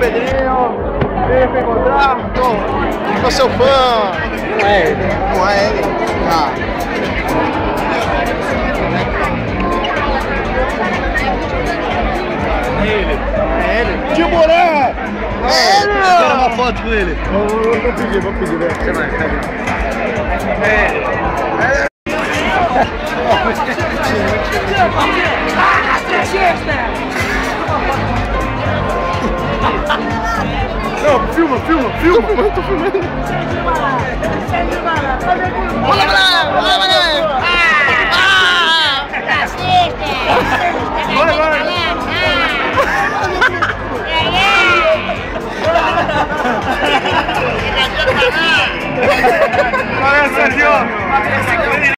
Pedrinho. Veio pra encontrar. Tô, tô seu fã. Não é ele. Não é ele? Ah. É ele. É ele? Timboré! É ele! Quero uma foto com ele. Eu vou, vou pedir, vou pedir, né? Você vai, pega. É ele. Filma, filma, filma. Eu tô filmando. Olha, olha, olha, olha. Ah! Vai, vai. Olha, Sergio.